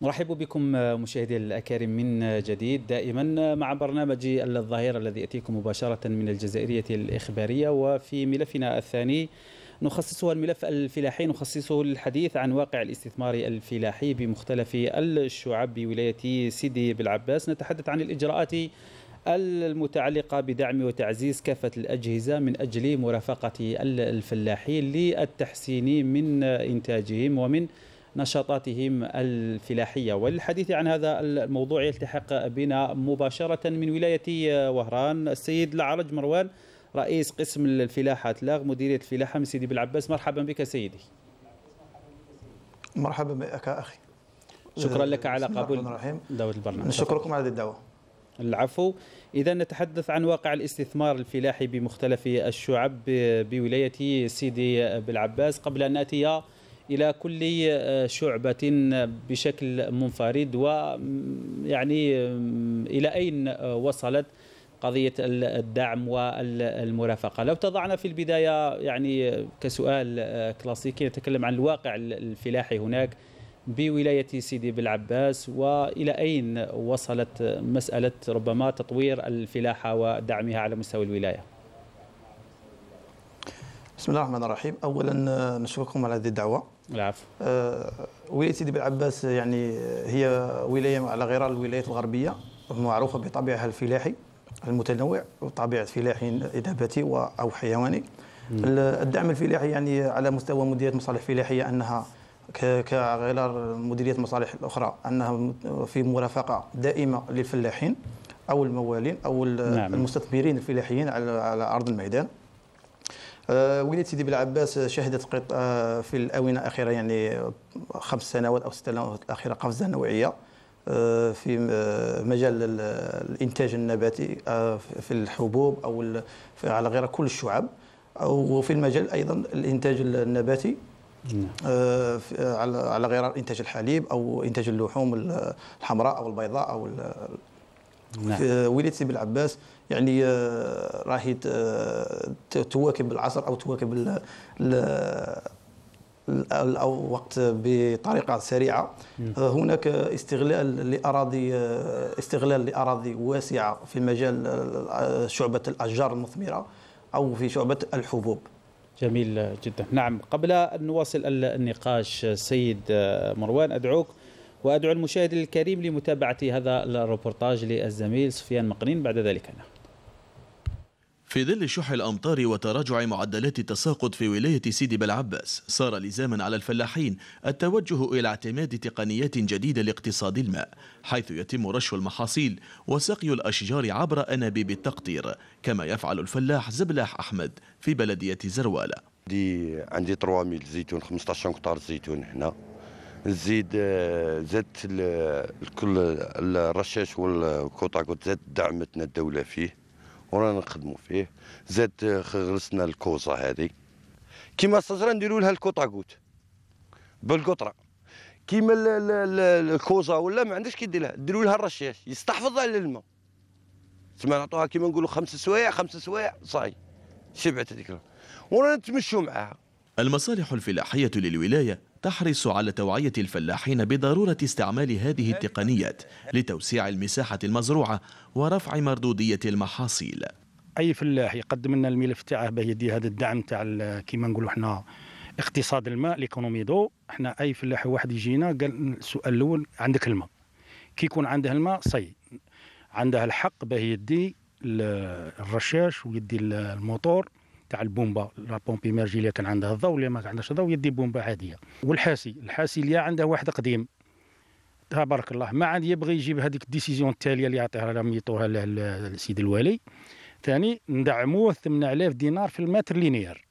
مرحبا بكم مشاهدي الأكارم من جديد دائما مع برنامج الظاهرة الذي يأتيكم مباشرة من الجزائرية الإخبارية وفي ملفنا الثاني نخصصه الملف الفلاحي نخصصه للحديث عن واقع الاستثمار الفلاحي بمختلف الشعب بولاية سيدي بالعباس. نتحدث عن الإجراءات المتعلقة بدعم وتعزيز كافة الأجهزة من أجل مرافقة الفلاحين للتحسين من إنتاجهم ومن نشاطاتهم الفلاحية. وللحديث عن هذا الموضوع يلتحق بنا مباشرة من ولاية وهران. السيد العرج مروان رئيس قسم الفلاحة تلاغ مديرية الفلاحة من سيدي بالعباس. مرحبا بك سيدي. مرحبا بك أخي. شكرا لك على قبول دعوة البرنامج. نشكركم على هذه الدعوة. العفو. إذا نتحدث عن واقع الاستثمار الفلاحي بمختلف الشعب بولاية سيدي بالعباس. قبل أن نأتي إلى كل آه، شعبة بشكل منفرد ويعني إلى أين وصلت قضية الدعم والمرافقة. لو تضعنا في البداية يعني كسؤال آه، كلاسيكي نتكلم عن الواقع الفلاحي هناك بولاية سيدي بالعباس وإلى أين وصلت مسألة ربما تطوير الفلاحه ودعمها على مستوى الولاية؟ بسم الله الرحمن الرحيم. اولا آه، نشكركم على هذه الدعوة. العفو. آه ولايه سيدي بالعباس يعني هي ولاية على غرار الولايات الغربية معروفة بطبيعها الفلاحي المتنوع وطبيعة فلاحي نباتي أو حيواني. الدعم الفلاحي يعني على مستوى مديرية مصالح فلاحية أنها كغرار مديرية المصالح الاخرى أنها في مرافقة دائمة للفلاحين أو الموالين أو نعم. المستثمرين الفلاحيين على أرض الميدان. آه، ولايه سيدي بالعباس شهدت آه، في الآونة الأخيرة يعني خمس سنوات أو ست سنوات الأخيرة قفزة نوعية آه، في مجال الإنتاج النباتي في الحبوب أو على غير كل الشعب وفي المجال أيضا الإنتاج النباتي نعم. على غير إنتاج الحليب أو إنتاج اللحوم الحمراء أو البيضاء أو نعم. ولايه سيدي بالعباس يعني آه، راهي آه، تواكب العصر أو تواكب الوقت بطريقة سريعة. آه، هناك استغلال لأراضي استغلال لأراضي واسعة في مجال شعبة الأشجار المثمرة أو في شعبة الحبوب. جميل جدا. نعم قبل أن نواصل النقاش سيد مروان أدعوك وأدعو المشاهد الكريم لمتابعة هذا الروبورتاج للزميل سفيان مقنين بعد ذلك أنا في ظل شح الأمطار وتراجع معدلات التساقط في ولاية سيدي بلعباس صار لزاما على الفلاحين التوجه إلى اعتماد تقنيات جديدة لاقتصاد الماء حيث يتم رش المحاصيل وسقي الأشجار عبر أنابيب التقطير كما يفعل الفلاح زبلاح أحمد في بلدية زروالة عندي عندي 3000 زيتون 15 قطار زيتون هنا. زيد زادت كل الرشاش والكوطاكوت زاد دعمتنا الدولة فيه. ورانا نخدموا فيه. زاد غرسنا الكوزه هذه كيما الشجره نديروا لها الكوطاكوت بالقطرة. كيما الكوزه ولا ما عندكش كي دير لها ديروا لها الرشاش. يستحفظ على الماء. تسمى نعطوها كيما نقولوا خمس سوايع خمس سوايع صاي. شبعت هذيك ورانا نتمشوا معاها. المصالح الفلاحية للولاية تحرص على توعية الفلاحين بضرورة استعمال هذه التقنيات لتوسيع المساحة المزروعة ورفع مردودية المحاصيل. أي فلاح يقدم لنا الملف تاعه باه يدي هذا الدعم تاع كيما نقولوا إحنا اقتصاد الماء l'économie d'eau إحنا أي فلاح واحد يجينا قال السؤال الأول عندك الماء. كي يكون عنده الماء صي. عنده الحق باه يدي الرشاش ويدي الموتور. تاع البومبا la pompe immergée اللي كان عندها الضوء اللي ما عندهاش الضوء يدي بومبا عاديه والحاسي الحاسي اللي عنده واحد قديم. تبارك الله ما عاد يبغي يجيب هذيك ال décision التالية اللي يعطيها لهم يعطوها للسيد الوالي. ثاني ندعموه 8000 دينار في ال mètre linéaire.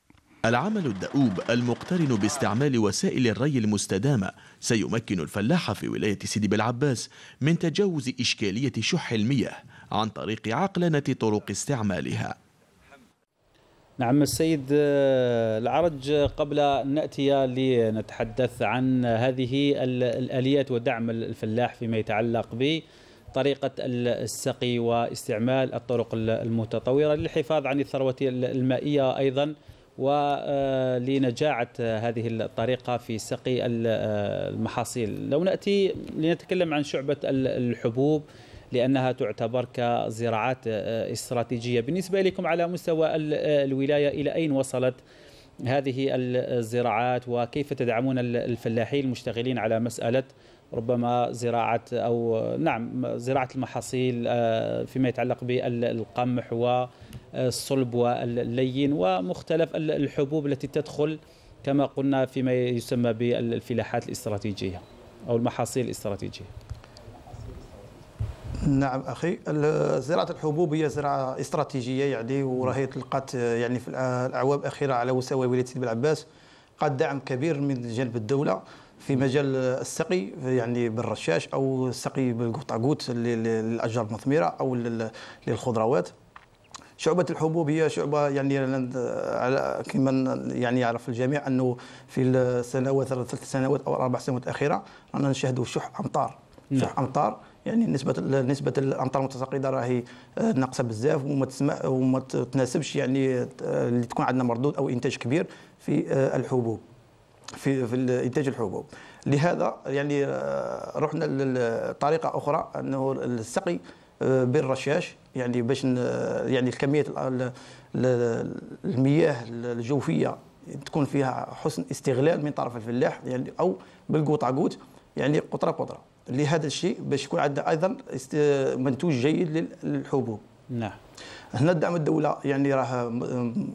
العمل الدؤوب المقترن باستعمال وسائل الري المستدامة. سيمكن الفلاح في ولاية سيدي بالعباس من تجاوز إشكالية شح المياه عن طريق عقلنة طرق استعمالها. نعم السيد آه، العرج قبل أن نأتي لنتحدث عن هذه الآليات ودعم الفلاح فيما يتعلق بطريقة السقي واستعمال الطرق المتطورة للحفاظ عن الثروة المائية أيضا ولنجاعة هذه الطريقة في سقي المحاصيل. لو نأتي لنتكلم عن شعبة الحبوب لأنها تعتبر كزراعات استراتيجية. بالنسبة لكم على مستوى الولاية إلى أين وصلت هذه الزراعات؟ وكيف تدعمون الفلاحين المشتغلين على مسألة ربما زراعة أو نعم زراعة المحاصيل آه، فيما يتعلق بالقمح والصلب واللين ومختلف الحبوب التي تدخل كما قلنا فيما يسمى بالفلاحات الاستراتيجية أو المحاصيل الاستراتيجية. نعم أخي. زراعة الحبوب هي زراعة استراتيجية يعني وراهي تلقات يعني في الأعوام الأخيرة على مستوى ولايه سيدي بالعباس قد دعم كبير من جانب الدولة في مجال السقي يعني بالرشاش أو السقي بالقطاقوت للأشجار المثمرة أو للخضروات. شعبة الحبوب هي شعبة يعني على كما يعني يعرف الجميع أنه في السنوات ثلاث سنوات أو أربع سنوات الأخيرة رانا نشاهدوا شح أمطار. نعم. شح أمطار يعني نسبة نسبة الأمطار المتساقطة راهي ناقصة بزاف وما تسمع وما تناسبش يعني اللي تكون عندنا مردود أو إنتاج كبير في الحبوب. في في إنتاج الحبوب لهذا يعني آه، رحنا لطريقه أخرى أنه السقي آه، بالرشاش يعني باش يعني الكمية المياه الجوفية تكون فيها حسن استغلال من طرف الفلاح يعني أو بالقوطاقوت يعني قطرة قطرة لهذا الشيء باش يكون عندنا أيضا منتوج جيد للحبوب. نعم. هنا دعم الدولة يعني راه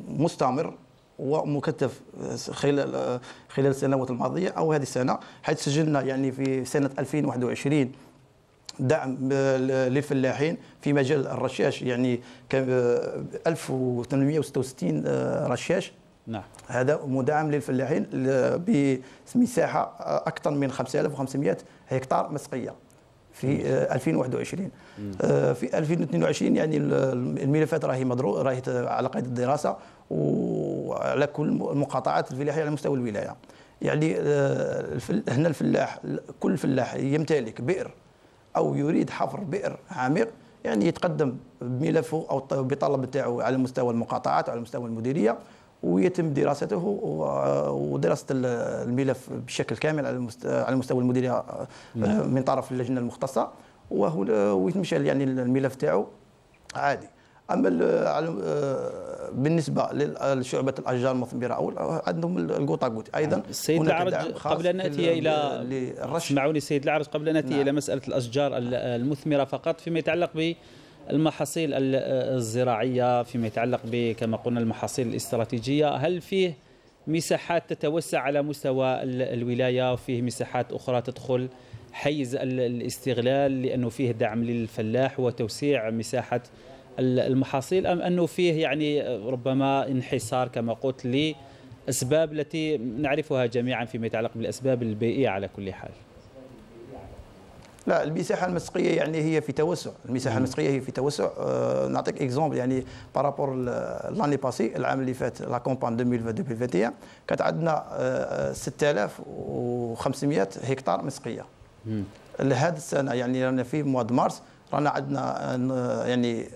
مستمر ومكثف خلال خلال السنوات الماضية أو هذه السنة حيث سجلنا يعني في سنة 2021 دعم للفلاحين في مجال الرشاش يعني 1866 رشاش. نعم. هذا مدعم للفلاحين بمساحة أكثر من 5500 هكتار مسقية في 2021 في 2022 يعني الملفات راهي مدروس راهي على قيد الدراسة وعلى كل المقاطعات الفلاحية على مستوى الولاية. يعني آه، هنا الفلاح كل فلاح يمتلك بئر أو يريد حفر بئر عميق يعني يتقدم بملفه أو بطلب بتاعه على مستوى المقاطعات على مستوى المديرية. ويتم دراسته ودراسة الملف بشكل كامل على مستوى المديرية آه، نعم. من طرف اللجنة المختصة ويتمشى يعني الملف تاعو عادي أما آه، بالنسبة لشعبة الأشجار المثمره أو عندهم القوطاقوت أيضا السيد العرج قبل أن نأتي إلى اسمعوا لي السيد العرج قبل أن نأتي نعم. إلى مسألة الأشجار المثمرة فقط فيما يتعلق بالمحاصيل الزراعية فيما يتعلق كما قلنا المحاصيل الاستراتيجية. هل فيه مساحات تتوسع على مستوى الولاية؟ وفيه مساحات أخرى تدخل حيز الاستغلال لأنه فيه دعم للفلاح وتوسيع مساحة المحاصيل أم أنه فيه يعني ربما انحسار كما قلت لأسباب التي نعرفها جميعا فيما يتعلق بالأسباب البيئية على كل حال؟ لا المساحة المسقية يعني هي في توسع. المساحة المسقية هي في توسع. أه نعطيك اكزومبل يعني par rapport l'année passée العام اللي فات la campagne 2021 كانت عندنا أه 6500 هكتار مسقية. لهذه السنة يعني رانا في mois de mars رانا عندنا يعني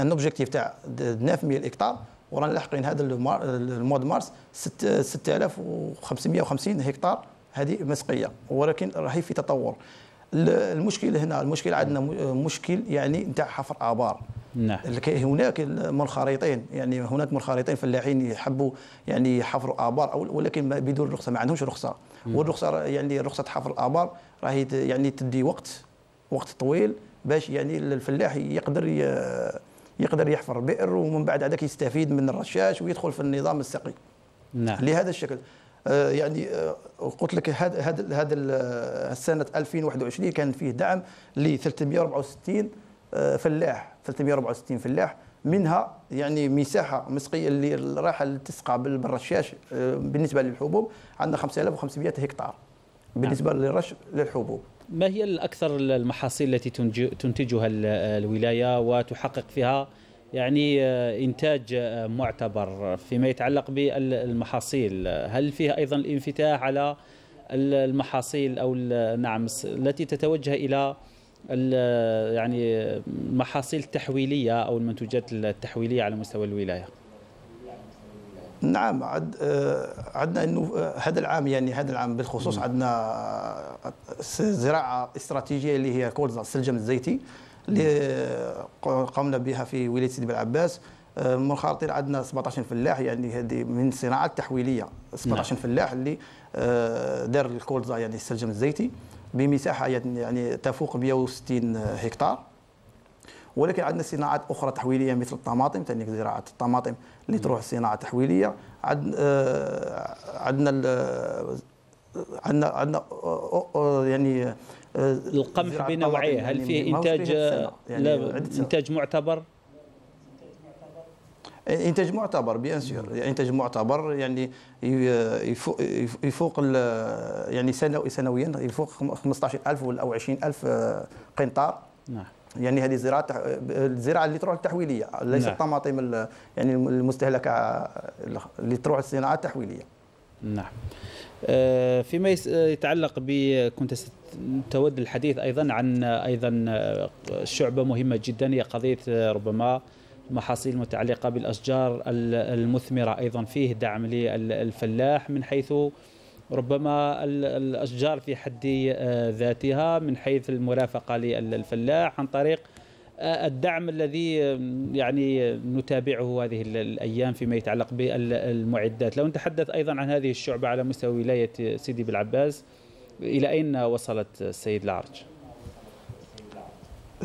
un objectif تاع 900 هكتار ورانا لاحقين هذا ال mois de mars 6550 هكتار هذه مسقية. ولكن راهي في تطور. المشكل هنا المشكل عندنا مشكل يعني نتاع حفر آبار. نعم. هناك منخرطين يعني هناك منخرطين فلاحين يحبوا يعني يحفروا آبار ولكن بدون رخصة ما عندهمش رخصة. والرخصة يعني رخصة حفر الابار راهي يعني تدي وقت وقت طويل باش يعني الفلاح يقدر يقدر يحفر بئر ومن بعد هذاك يستفيد من الرشاش ويدخل في النظام السقي. نعم. لهذا الشكل. يعني آه قلت لك هذا هذا هذا السنة 2021 كان فيه دعم ل 364 آه فلاح 364 فلاح منها يعني مساحة مسقية اللي راح تسقى بالرشاش آه، بالنسبة للحبوب عندنا 5500 هكتار بالنسبة نعم. للرش للحبوب ما هي الأكثر المحاصيل التي تنتجها الولاية وتحقق فيها يعني آه، إنتاج آه، معتبر فيما يتعلق بالمحاصيل. هل فيها أيضا الانفتاح على المحاصيل أو نعم التي تتوجه إلى يعني المحاصيل التحويلية أو المنتوجات التحويلية على مستوى الولاية؟ نعم عد عندنا إنه هذا العام يعني هذا العام بالخصوص عندنا زراعة استراتيجية اللي هي كولزا السلجم الزيتي. اللي قمنا بها في ولاية سيدي بن عباس منخرطين عندنا 17 فلاح يعني هذه من صناعه تحويلية. 17 نعم. فلاح اللي دار الكولزا يعني السلجم الزيتي بمساحة يعني تفوق 160 هكتار. ولكن عندنا صناعات أخرى تحويلية مثل الطماطم ثاني زراعة الطماطم اللي تروح صناعة تحويلية. عندنا آه، عندنا عندنا عندنا يعني القمح بنوعية هل يعني فيه إنتاج يعني لا إنتاج معتبر؟ إنتاج معتبر بيان سور إنتاج معتبر يعني يفوق, يفوق يعني سنويا يفوق 15000 أو 20000 قنطار. نعم. يعني هذه زراعة الزراعه اللي تروح التحويليه ليس نعم. الطماطم يعني المستهلكة اللي تروح الصناعة التحويلية. نعم. آه، فيما يتعلق ب كنت تود الحديث أيضا عن أيضا شعبة مهمة جدا هي قضية ربما المحاصيل المتعلقه بالأشجار المثمرة أيضا فيه دعم للفلاح من حيث ربما الأشجار في حد آه، ذاتها من حيث المرافقة للفلاح عن طريق آه، الدعم الذي يعني نتابعه هذه الأيام فيما يتعلق بالمعدات. لو نتحدث أيضا عن هذه الشعبة على مستوى ولاية سيدي بالعباس إلى أين وصلت السيد العرج؟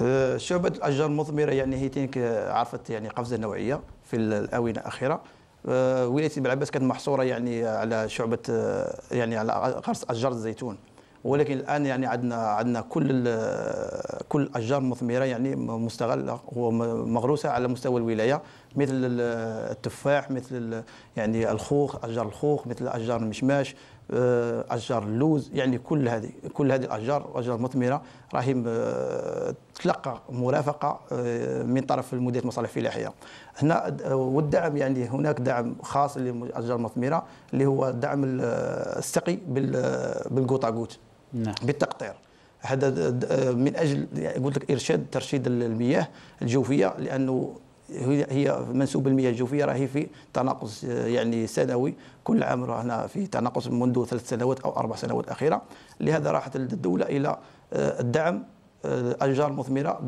آه، شعبة الأشجار المثمرة يعني هي عرفت يعني قفزة نوعية في الآونة الأخيرة. آه، ولاية العباس كانت محصورة يعني على شعبة آه، يعني على غرس أشجار الزيتون. ولكن الآن يعني عندنا عندنا كل كل الأشجار المثمرة يعني مستغلة ومغروسه على مستوى الولاية مثل التفاح مثل يعني الخوخ أشجار الخوخ مثل أشجار المشماش آه، أشجار اللوز يعني كل هذه كل هذه الأشجار أشجار مثمرة راهي آه، تلقى مرافقة آه، من طرف المديريه المصالح الفلاحيه هنا والدعم يعني هناك دعم خاص للاشجار المثمرة اللي هو دعم السقي بالقوطاقوت نعم. بالتقطير هذا من أجل قلت لك إرشاد ترشيد المياه الجوفية لأنه هي منسوب المياه الجوفية راهي في تناقص يعني سنوي كل عام راهنا في تناقص منذ ثلاث سنوات أو أربع سنوات أخيرة لهذا راحت الدولة إلى آه، الدعم الاشجار آه، المثمره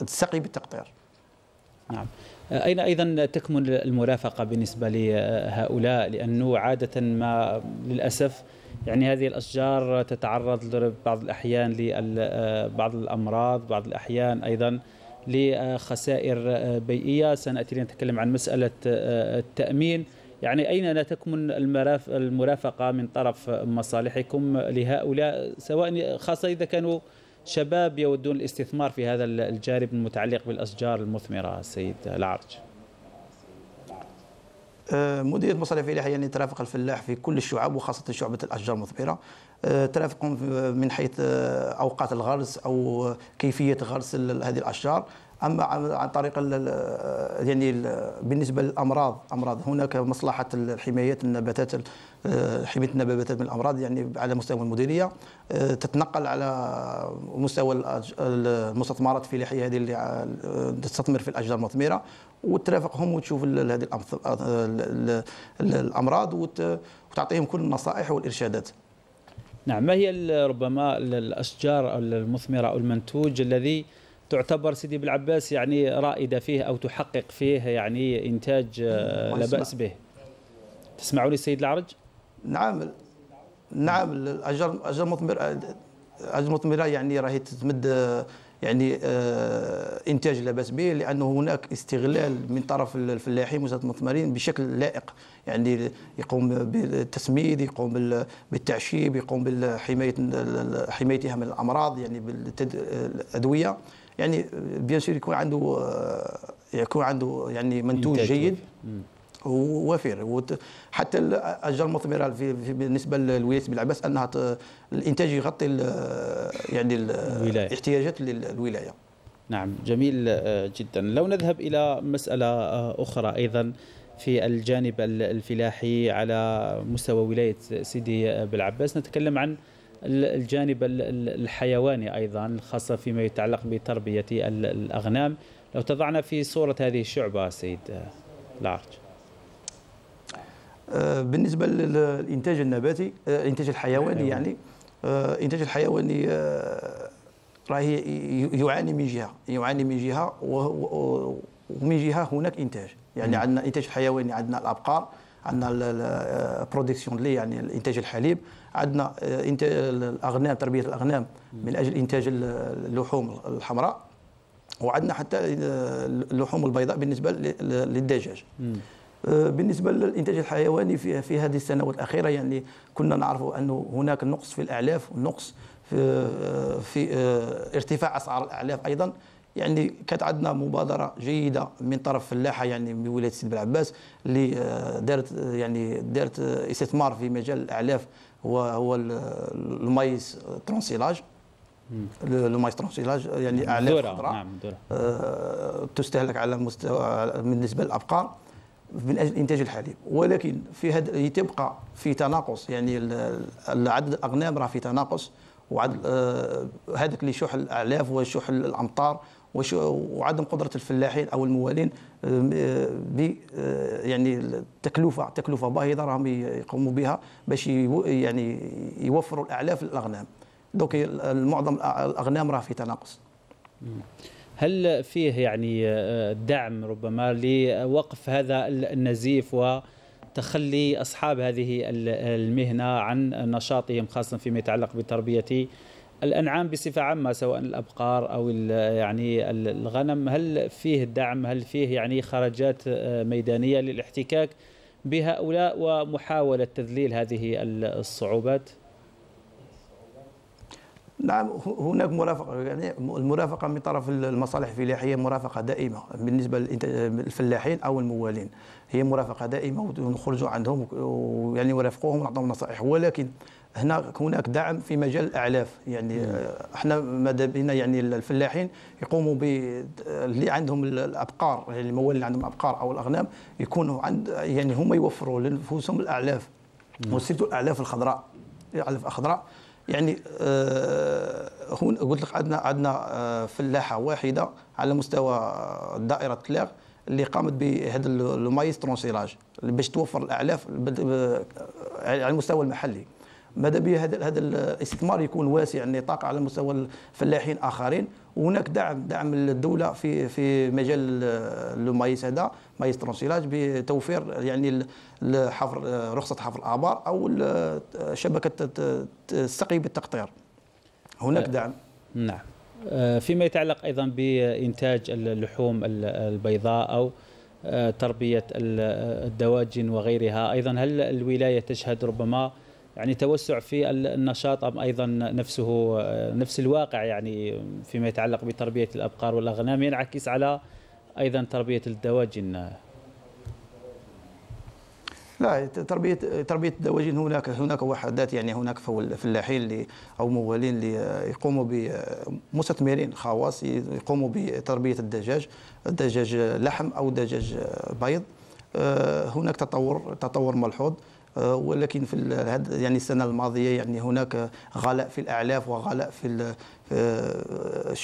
بالسقي بالتقطير. نعم. أين أيضا تكمن المرافقة بالنسبة لهؤلاء؟ لأنه عادة ما للأسف يعني هذه الأشجار تتعرض بعض الأحيان لبعض الأمراض بعض الأحيان أيضا لخسائر بيئية. سنأتي لنتكلم عن مسألة التأمين. يعني أين لا تكمن المرافقة من طرف مصالحكم لهؤلاء؟ سواء خاصة إذا كانوا شباب يودون الاستثمار في هذا الجانب المتعلق بالأشجار المثمرة السيد العرج. مديريه مصالح الفلاحه يعني ترافق الفلاح في كل الشعب وخاصة شعبة الأشجار المثمرة. آه، ترافقهم من حيث آه، أوقات الغرس أو كيفية غرس هذه الأشجار. أما عن طريق يعني بالنسبة للأمراض أمراض هناك مصلحة حماية النباتات حمايه النباتات من الأمراض يعني على مستوى المديرية. تتنقل على مستوى المستثمرات الفلاحيه هذه اللي تستثمر في الاشجار المثمرة وترافقهم وتشوف هذه الأمراض وتعطيهم كل النصائح والإرشادات. نعم ما هي ربما الأشجار المثمرة أو المنتوج الذي تعتبر سيدي بالعباس يعني رائدة فيه أو تحقق فيه يعني إنتاج آه، لا بأس به؟ تسمعوني السيد العرج؟ نعم نعم الأجر الاجر مثمر أجر مثمرة يعني راهي تتمد يعني آه، إنتاج لا بأس به لأنه هناك استغلال من طرف الفلاحين المثمرين بشكل لائق. يعني يقوم بالتسميد يقوم بالتعشيب يقوم بحمايه حمايتها من الأمراض يعني بالادويه يعني بيان سور يكون عنده آه، يكون عنده يعني منتوج جيد. ووفير حتى الاشجار المثمرة في بالنسبة لولايه بن أنها الإنتاج يغطي يعني الولاية. الاحتياجات للولايه نعم جميل آه، جدا. لو نذهب إلى مسألة آه، أخرى أيضا في الجانب الفلاحي على مستوى ولاية سيدي بالعباس نتكلم عن الجانب الحيواني أيضا خاصة فيما يتعلق بتربية الأغنام. لو تضعنا في صورة هذه الشعبة سيد العرج بالنسبة للانتاج النباتي الانتاج الحيواني يعني الانتاج الحيواني راه يعاني من جهة يعاني من جهة ومن جهة هناك إنتاج. يعني عندنا إنتاج حيواني عندنا الأبقار عندنا البرودكسيون لي يعني الإنتاج الحليب عندنا إنتاج الأغنام تربية الأغنام من أجل إنتاج اللحوم الحمراء وعندنا حتى اللحوم البيضاء بالنسبة للدجاج. بالنسبة للإنتاج الحيواني في في هذه السنوات الاخيره يعني كنا نعرف انه هناك نقص في الأعلاف ونقص في في ارتفاع أسعار الأعلاف أيضا. يعني كانت عندنا مبادرة جيدة من طرف فلاحه يعني من ولاية سيدي بالعباس اللي دارت يعني دارت استثمار في مجال الأعلاف هو هو ال maïs d'ensilage. ال maïs d'ensilage يعني أعلاف خضراء نعم آه تستهلك على مستوى بالنسبة للأبقار. من أجل إنتاج الحليب. ولكن في هذا تبقى في تناقص يعني عدد الاغنام راه في تناقص وعدد آه هذاك اللي شح الأعلاف وشح الأمطار وعدم قدرة الفلاحين أو الموالين آه، ب آه، يعني تكلفة تكلفة باهظة راهم يقوموا بها باش يعني يوفروا الأعلاف للأغنام. دوك معظم الأغنام راه في تناقص. هل فيه يعني آه، دعم ربما لوقف هذا النزيف وتخلي أصحاب هذه المهنة عن نشاطهم خاصة فيما يتعلق بتربية الأنعام بصفة عامة سواء الأبقار أو يعني الغنم؟ هل فيه دعم؟ هل فيه يعني خرجات آه، ميدانية للاحتكاك بهؤلاء ومحاولة تذليل هذه الصعوبات؟ نعم هناك مرافقة يعني المرافقة من طرف المصالح الفلاحية مرافقة دائمة بالنسبة للفلاحين أو الموالين. هي مرافقة دائمة ونخرجوا عندهم ويعني نرافقوهم ونعطيهم نصائح. ولكن هنا هناك دعم في مجال الأعلاف. يعني إحنا ماذا بينا يعني الفلاحين يقوموا ب اللي عندهم الأبقار يعني الموالين اللي عندهم أبقار أو الأغنام يكونوا عند يعني هم يوفروا لنفوسهم الأعلاف. وسيرتوا الأعلاف الخضراء الأعلاف الخضراء يعني آه هون قلت لك عندنا عندنا آه فلاحة واحدة على مستوى دائرة تلاغ اللي قامت بهذا المايس ترونسيلاج باش توفر الأعلاف على المستوى المحلي. ماذا بيا هذا هذا الاستثمار يكون واسع النطاق على مستوى الفلاحين آخرين. وهناك دعم دعم الدولة في في مجال le maïs هذا maïs d'ensilage بتوفير يعني حفر رخصة حفر الآبار أو شبكة السقي بالتقطير. هناك دعم. نعم. آه، فيما يتعلق أيضا بإنتاج اللحوم البيضاء أو آه، تربية الدواجن وغيرها أيضا هل الولاية تشهد ربما يعني توسع في النشاط أم أيضا نفسه نفس الواقع يعني فيما يتعلق بتربية الأبقار والأغنام ينعكس على أيضا تربية الدواجن. لا تربية تربية الدواجن هناك هناك وحدات يعني هناك فلاحين اللي أو موالين اللي يقوموا بمستثمرين خواص يقوموا بتربية الدجاج دجاج لحم أو دجاج بيض. آه، هناك تطور تطور ملحوظ. آه، ولكن في يعني السنة الماضية يعني هناك غلاء في الأعلاف وغلاء في آه،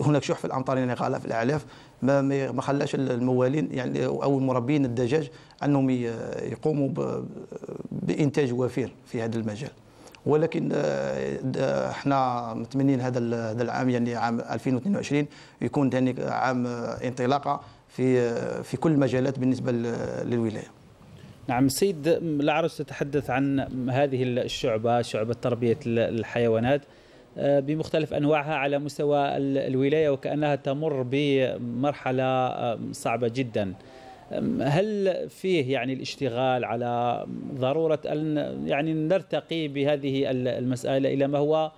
هناك شح في الأمطار يعني غلاء في الأعلاف. ما ما خلاش الموالين يعني أو المربين الدجاج أنهم يقوموا بإنتاج وفير في هذا المجال. ولكن آه، إحنا متمنين هذا هذا العام يعني عام 2022 يكون ثاني عام انطلاقة في في كل المجالات بالنسبة للولاية. نعم سيد الأعرج تتحدث عن هذه الشعبة شعبة تربية الحيوانات آه، بمختلف أنواعها على مستوى الولاية وكأنها تمر بمرحلة صعبة جدا. هل فيه يعني الاشتغال على ضرورة أن يعني نرتقي بهذه المسألة إلى ما هو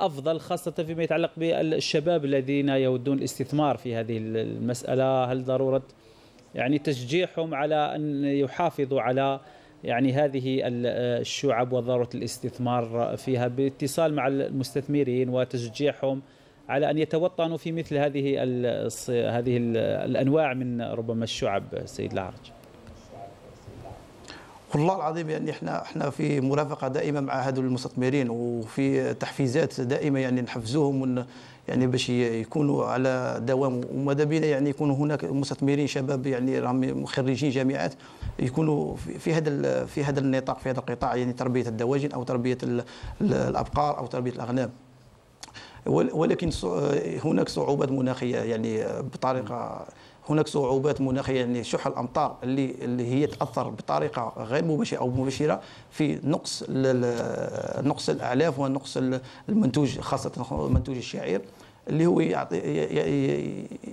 أفضل خاصة فيما يتعلق بالشباب الذين يودون الاستثمار في هذه المسألة؟ هل ضرورة يعني تشجيعهم على أن يحافظوا على يعني هذه الشعب وضرورة الاستثمار فيها باتصال مع المستثمرين وتشجيعهم على أن يتوطنوا في مثل هذه هذه الأنواع من ربما الشعب سيد العرج. والله العظيم يعني إحنا إحنا في مرافقة دائمة مع هذول المستثمرين وفي تحفيزات دائمة يعني نحفزوهم يعني باش يكونوا على دوام. وماذا بينا يعني يكونوا هناك مستثمرين شباب يعني راهم خريجين جامعات يكونوا في هذا في هذا النطاق في هذا القطاع يعني تربية الدواجن أو تربية الأبقار أو تربية الأغنام. ولكن هناك صعوبات مناخية يعني بطريقة هناك صعوبات مناخية يعني شح الأمطار اللي اللي هي تأثر بطريقة غير مباشرة أو مباشرة في نقص نقص الاعلاف ونقص المنتوج خاصة منتوج الشعير اللي هو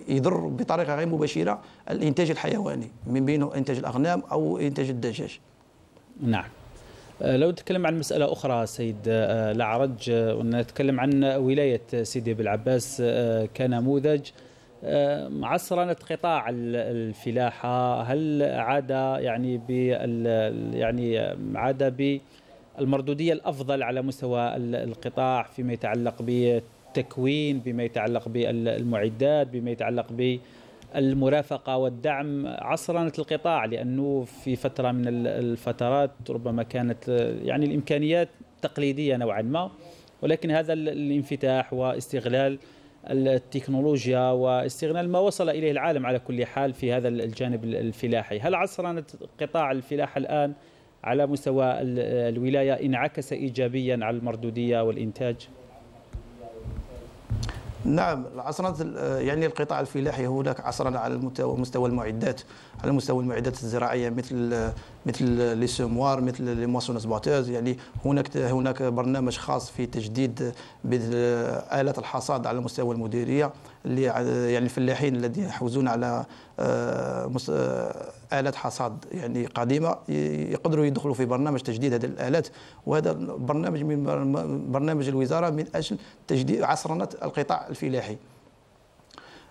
يضر بطريقة غير مباشرة الإنتاج الحيواني من بينه إنتاج الأغنام أو إنتاج الدجاج. نعم. آه، لو نتكلم عن مسألة أخرى سيد آه، لعرج آه، ونتكلم عن ولاية سيدي بالعباس كنموذج عصرنة قطاع الفلاحة هل عاد يعني يعني عاد بالمردودية الأفضل على مستوى القطاع فيما يتعلق بالتكوين بما يتعلق بالمعدات بما يتعلق بالمرافقة والدعم؟ عصرنة القطاع لأنه في فترة من الفترات ربما كانت يعني الإمكانيات تقليدية نوعا ما ولكن هذا الانفتاح واستغلال التكنولوجيا واستغلال ما وصل إليه العالم على كل حال في هذا الجانب الفلاحي، هل عصرنة قطاع الفلاحه الآن على مستوى الولاية انعكس ايجابيا على المردودية والإنتاج؟ نعم عصرنة يعني القطاع الفلاحي هناك عصرنة على مستوى المعدات على مستوى المعدات الزراعية مثل مثل les semoirs مثل les botteuses يعني هناك هناك برنامج خاص في تجديد آلات الحصاد على مستوى المديرية. اللي يعني الفلاحين الذين يحوزون على آه، آه، آلات حصاد يعني قديمة يقدروا يدخلوا في برنامج تجديد هذه الآلات. وهذا برنامج من برنامج الوزارة من أجل تجديد عصرنة القطاع الفلاحي.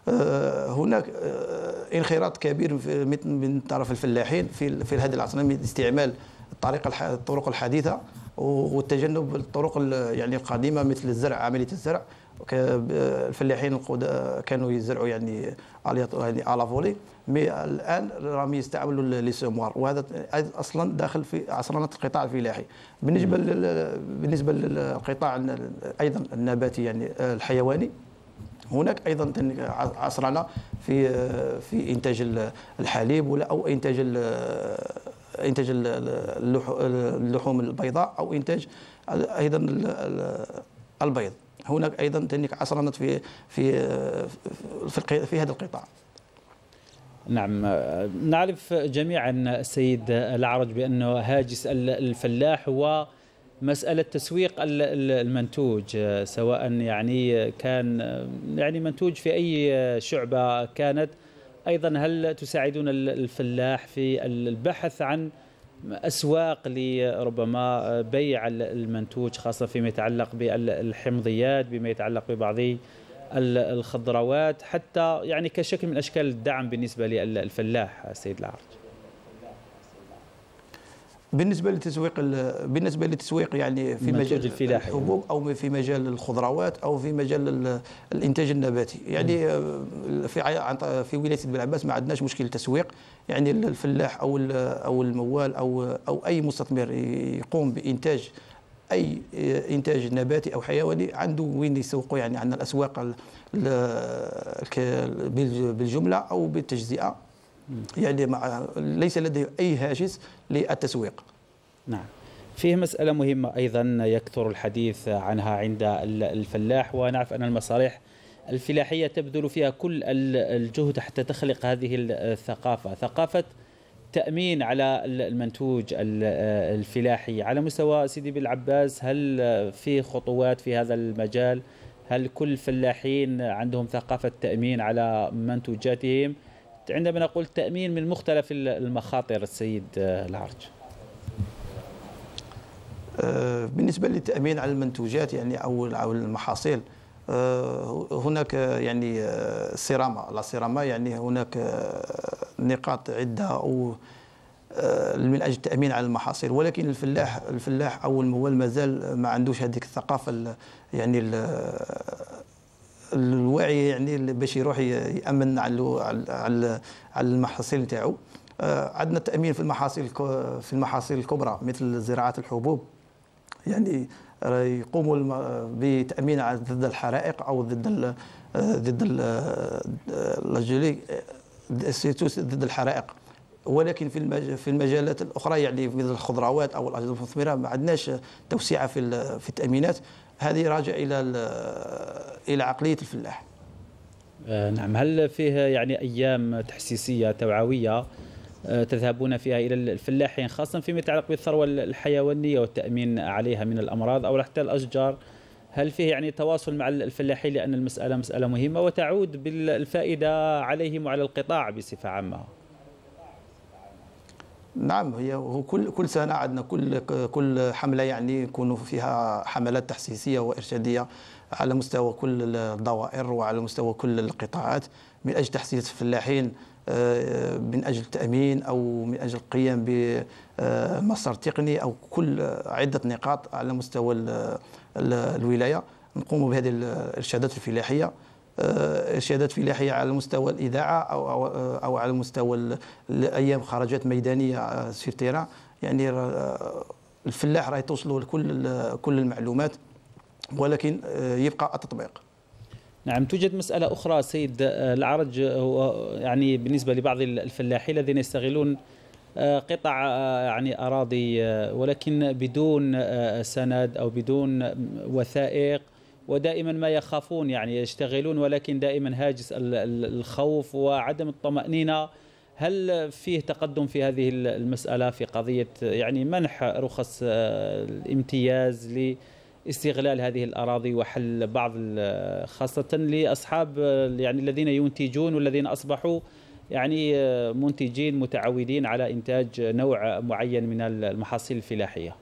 آه، هناك انخراط كبير من طرف الفلاحين في في هذه العصر من استعمال الطريقة الطرق الحديثة وتجنب الطرق يعني القديمة مثل الزرع عملية الزرع. الفلاحين كانوا يزرعوا يعني يعني à la volée. mais الآن راهم يستعملوا les semoirs وهذا أصلا داخل في عصرنه القطاع الفلاحي بالنسبة بالنسبة للقطاع أيضا النباتي يعني الحيواني. هناك أيضا عصرنا في في إنتاج الحليب ولا أو إنتاج إنتاج اللحوم البيضاء أو إنتاج أيضا البيض. هناك أيضا تنك عصرنت في في في, في هذا القطاع. نعم. نعرف جميعا السيد العرج بانه هاجس الفلاح هو مسألة تسويق المنتوج سواء يعني كان يعني منتوج في أي شعبة كانت. أيضا هل تساعدون الفلاح في البحث عن أسواق لربما بيع المنتوج خاصة فيما يتعلق بالحمضيات بما يتعلق ببعض الخضروات حتى يعني كشكل من أشكال الدعم بالنسبة للفلاح السيد العرج. بالنسبة للتسويق بالنسبة للتسويق يعني في مجال الفلاحي الحبوب أو في مجال الخضروات أو في مجال الإنتاج النباتي. يعني في في ولاية بن عباس ما عندناش مشكل تسويق يعني الفلاح أو أو الموال أو أو أي مستثمر يقوم بإنتاج أي إنتاج نباتي أو حيواني عنده وين يسوقه يعني عندنا الأسواق بالجملة أو بالتجزئة. يعني مع ليس لديه أي هاجس للتسويق. نعم. فيه مسألة مهمة أيضا يكثر الحديث عنها عند الفلاح ونعرف أن المصالح الفلاحية تبذل فيها كل الجهد حتى تخلق هذه الثقافة. ثقافة تأمين على المنتوج الفلاحي. على مستوى سيدي بالعباس هل في خطوات في هذا المجال؟ هل كل الفلاحين عندهم ثقافة تأمين على منتوجاتهم؟ عندما نقول تأمين من مختلف المخاطر السيد العرج. آه، بالنسبة للتأمين على المنتوجات يعني أو المحاصيل آه، هناك يعني سيراما لا سيراما يعني هناك نقاط عدة أو آه، من أجل التأمين على المحاصيل. ولكن الفلاح الفلاح أو الموال مازال ما عندوش هذيك الثقافة يعني الوعي يعني باش يروح يأمن على على على المحاصيل نتاعو. عندنا التأمين في المحاصيل في المحاصيل الكبرى مثل زراعة الحبوب. يعني يقوموا بتأمين ضد الحرائق أو ضد ضد ضد الحرائق. ولكن في في المجالات الأخرى يعني مثل الخضروات أو الأجهزة المثمره ما عندناش توسعه في في التأمينات. هذه راجع إلى إلى عقلية الفلاح. آه، نعم. هل فيه يعني أيام تحسيسية توعوية؟ تذهبون فيها إلى الفلاحين خاصة فيما يتعلق بالثروة الحيوانية والتأمين عليها من الأمراض أو حتى الأشجار. هل فيه يعني تواصل مع الفلاحين؟ لأن المسألة مسألة مهمة وتعود بالفائدة عليهم وعلى القطاع بصفة عامة. نعم هي كل كل سنة عندنا كل كل حملة يعني يكون فيها حملات تحسيسية وإرشادية على مستوى كل الدوائر وعلى مستوى كل القطاعات من أجل تحسيس الفلاحين. آه، من أجل التأمين أو من أجل القيام بمسار تقني أو كل عدة نقاط على مستوى الولاية نقوم بهذه الإرشادات الفلاحية آه، إرشادات فلاحية على مستوى الإذاعة أو أو, على مستوى الأيام خرجات ميدانية في التيران يعني آه، الفلاح راه توصلوا لكل كل المعلومات ولكن آه، يبقى التطبيق. نعم توجد مسألة أخرى سيد العرج هو يعني بالنسبة لبعض الفلاحين الذين يستغلون قطع يعني أراضي ولكن بدون سند أو بدون وثائق ودائما ما يخافون يعني يشتغلون ولكن دائما هاجس الخوف وعدم الطمأنينة. هل فيه تقدم في هذه المسألة في قضية يعني منح رخص آه، الامتياز لاستغلال هذه الأراضي وحل بعض خاصة لأصحاب يعني الذين ينتجون والذين أصبحوا يعني منتجين متعودين على إنتاج نوع معين من المحاصيل الفلاحية.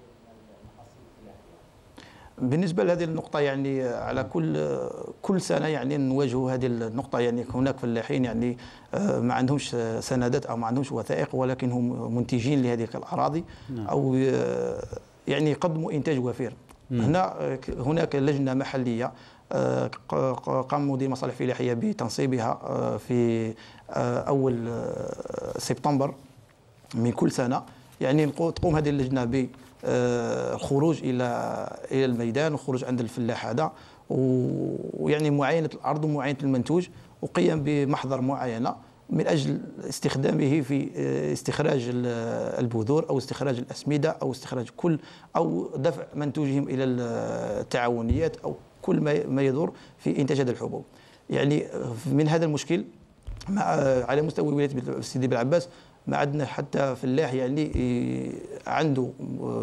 بالنسبة لهذه النقطة يعني على كل كل سنة يعني نواجه هذه النقطة. يعني هناك فلاحين يعني ما عندهمش سندات أو ما عندهمش وثائق ولكن هم منتجين لهذه الأراضي نعم. أو يعني يقدموا إنتاج وفير. هنا هناك لجنة محلية آه، قام مدير مصالح فلاحية بتنصيبها في أول سبتمبر من كل سنة. يعني تقوم هذه اللجنة ب آه، الخروج إلى إلى الميدان والخروج عند الفلاح هذا. ويعني معاينة الأرض ومعاينه المنتوج وقيام بمحضر معاينه من أجل استخدامه في آه، استخراج البذور أو استخراج الأسمدة أو استخراج كل أو دفع منتوجهم إلى التعاونيات أو كل ما يدور في إنتاج هذه الحبوب. يعني من هذا المشكل مع على مستوى ولاية سيدي بالعباس ما عندنا حتى فلاح يعني عنده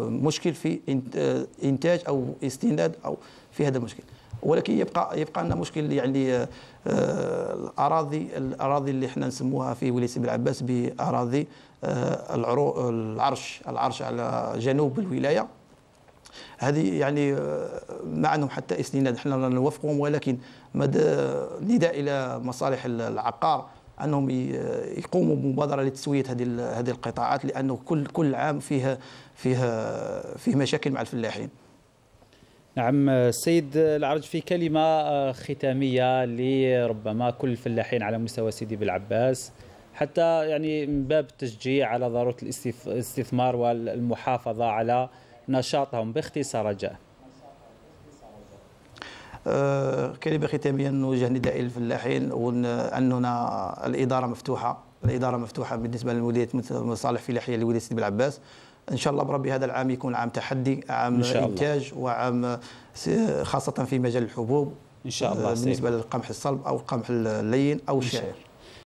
مشكل في إنتاج أو استناد أو في هذا المشكل ولكن يبقى يبقى لنا مشكل يعني آه، الاراضي الأراضي اللي إحنا نسموها في ولايه سيدي العباس بأراضي آه، العرش العرش على جنوب الولاية. هذه يعني آه، ما عندهم حتى استناد إحنا نوافقهم ولكن مدى نداء إلى مصالح العقار أنهم يقوموا بمبادرة لتسوية هذه هذه القطاعات لأنه كل كل عام فيها فيها فيه مشاكل مع الفلاحين. نعم السيد العرج في كلمة آه، ختامية لربما كل الفلاحين على مستوى سيدي بالعباس حتى يعني من باب التشجيع على ضرورة الاستثمار والمحافظة على نشاطهم باختصار رجاء آه، كلمة ختامية نوجه نداء للفلاحين واننا الإدارة مفتوحة الإدارة مفتوحة بالنسبة لمديريه مصالح فلاحية لولاية سيدي بالعباس إن شاء الله بربي هذا العام يكون عام تحدي عام إن شاء إنتاج الله. وعام خاصة في مجال الحبوب إن شاء الله بالنسبة للقمح الصلب أو القمح اللين أو الشعير